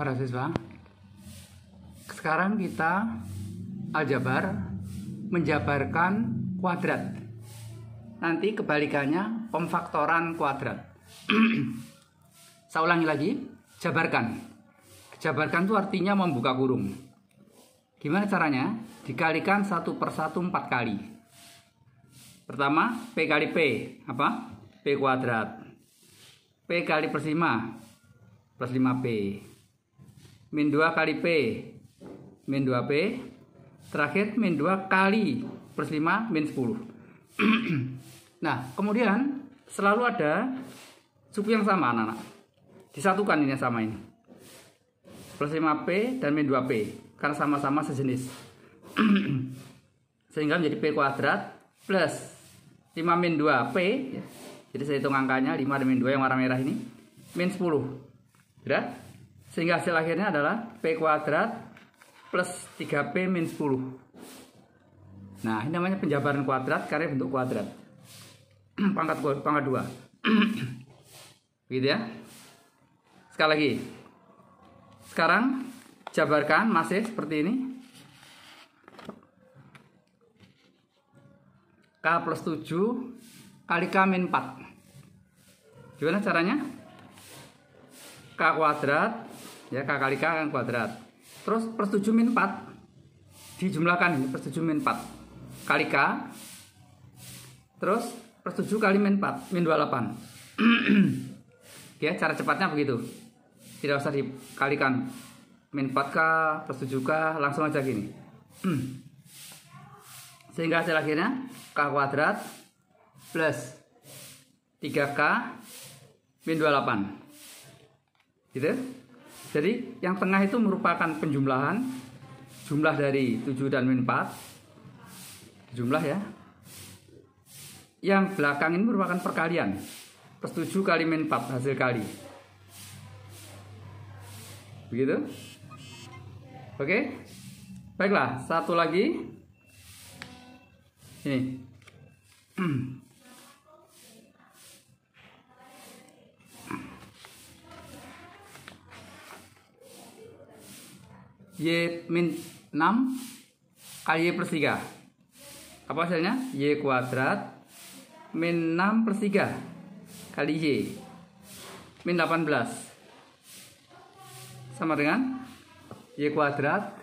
para siswa. Sekarang kita aljabar menjabarkan kuadrat. Nanti kebalikannya pemfaktoran kuadrat. Saya ulangi lagi, jabarkan. Jabarkan itu artinya membuka kurung. Gimana caranya? Dikalikan satu per satu empat kali. Pertama, P kali P. Apa? P kuadrat. P kali plus 5. Plus 5P. Min 2 kali P. Min 2P. Terakhir, min 2 kali plus 5, min 10. nah, kemudian selalu ada suku yang sama, anak-anak. Disatukan ini sama ini. Plus 5P dan min 2P. Karena sama-sama sejenis. Sehingga menjadi P kuadrat plus 5 min 2 P jadi saya hitung angkanya 5 dan min 2 yang warna merah ini min 10 sudah sehingga hasil akhirnya adalah P kuadrat plus 3P min 10 nah ini namanya penjabaran kuadrat karena bentuk kuadrat. Pangkat pangkat 2 gitu ya. Sekali lagi. Sekarang jabarkan masih seperti ini. K plus 7 kali K min 4. Gimana caranya? K kuadrat, ya K kali K kan kuadrat. Terus plus 7 min 4. Dijumlahkan ini plus 7 min 4. Kali K. Terus plus 7 kali min 4, min 28. ya, cara cepatnya begitu. Tidak usah dikalikan min 4K plus 7K, langsung aja gini. Sehingga hasil akhirnya K kuadrat plus 3K min 28. Gitu. Jadi yang tengah itu merupakan penjumlahan jumlah dari 7 dan min 4. Jumlah ya. Yang belakang ini merupakan perkalian. Plus 7 kali min 4 hasil kali. Begitu? Oke? Baiklah, satu lagi ini Y min 6 kali Y plus 3 Apa hasilnya? Y kuadrat min 6 plus 3 kali Y min 18 Sama dengan Y kuadrat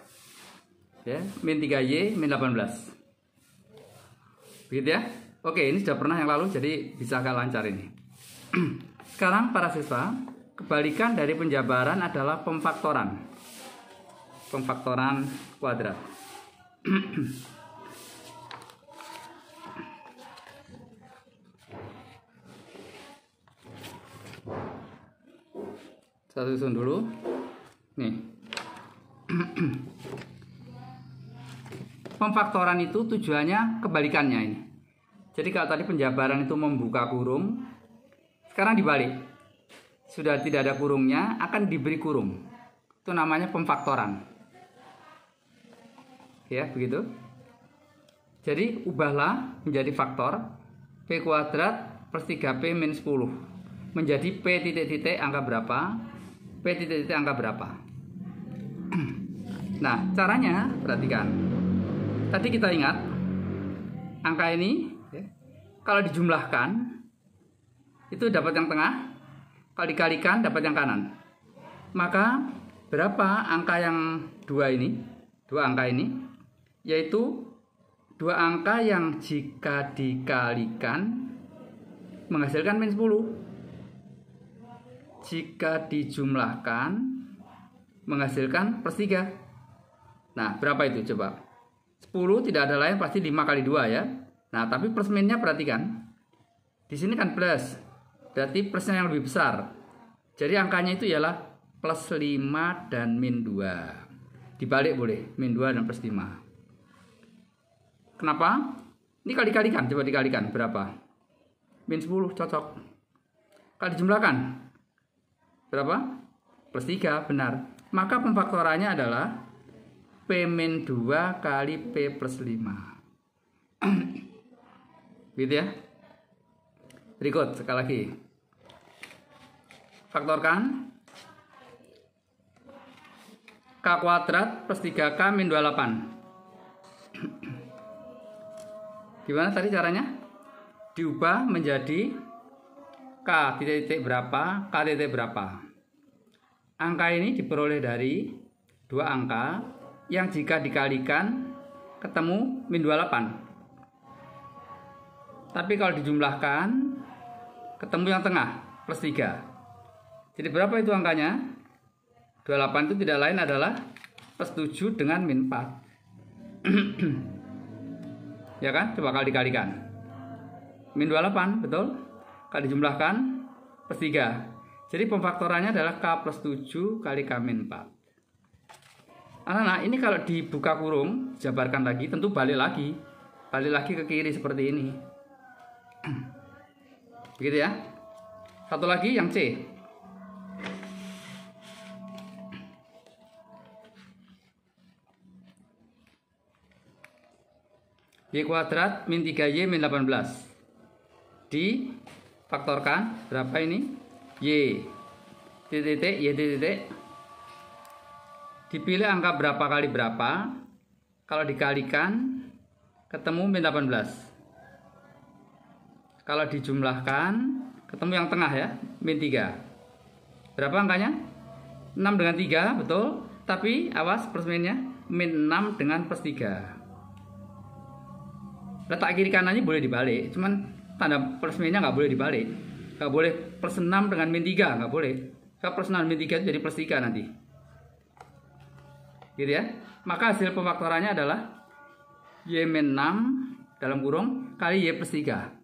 ya, min 3Y min 18 Begitu ya? Oke, ini sudah pernah yang lalu jadi bisa agak lancar ini. Sekarang para siswa, kebalikan dari penjabaran adalah pemfaktoran. Pemfaktoran kuadrat. Saya susun dulu. Nih. Pemfaktoran itu tujuannya kebalikannya ini. Jadi kalau tadi penjabaran itu membuka kurung, sekarang dibalik. Sudah tidak ada kurungnya, akan diberi kurung. Itu namanya pemfaktoran. Ya, begitu. Jadi ubahlah menjadi faktor P kuadrat plus 3P min 10 menjadi P titik-titik angka berapa P titik-titik angka berapa Nah caranya perhatikan Tadi kita ingat angka ini ya, kalau dijumlahkan itu dapat yang tengah, kalau dikalikan dapat yang kanan. Maka berapa angka yang dua ini? Dua angka ini yaitu dua angka yang jika dikalikan menghasilkan min 10. Jika dijumlahkan menghasilkan plus 3. Nah, berapa itu coba? 10 tidak ada lain pasti 5 kali 2 ya. Nah, tapi plus minnya perhatikan. Di sini kan plus. Berarti plusnya yang lebih besar. Jadi angkanya itu ialah plus 5 dan min 2. Dibalik boleh, min 2 dan plus 5. Kenapa? Ini kali-kalikan, coba dikalikan berapa? Min 10 cocok. Kalau dijumlahkan berapa? Plus 3, benar. Maka pemfaktorannya adalah P min 2 kali P plus 5 gitu ya berikut sekali lagi faktorkan kuadrat plus 3K min 28 Gimana tadi caranya? Diubah menjadi K titik-titik berapa, K titik berapa. Angka ini diperoleh dari dua angka yang jika dikalikan ketemu min 28. Tapi kalau dijumlahkan ketemu yang tengah plus 3. Jadi berapa itu angkanya? 28 itu tidak lain adalah plus 7 dengan min 4. ya kan? Coba kali dikalikan. Min 28 betul? Kalau dijumlahkan plus 3 jadi pemfaktorannya adalah K plus 7 kali K min 4 anak-anak ini kalau dibuka kurung jabarkan lagi tentu balik lagi. Balik lagi ke kiri seperti ini. Begitu ya? Satu lagi yang C Y kuadrat min 3Y min 18 Difaktorkan Berapa ini? Y. Titik Y titik Dipilih angka berapa kali berapa? Kalau dikalikan Ketemu min 18 Kalau dijumlahkan Ketemu yang tengah ya Min 3 Berapa angkanya? 6 dengan 3 betul. Tapi awas plus minnya Min 6 dengan plus 3 letak kiri kanannya boleh dibalik cuman tanda plus minusnya nggak boleh dibalik. Nggak boleh plus 6 dengan min 3 nggak boleh. Kalau plus 6 min 3 jadi plus 3 nanti. Gitu ya. Maka hasil pemfaktorannya adalah y min 6 dalam kurung kali y plus 3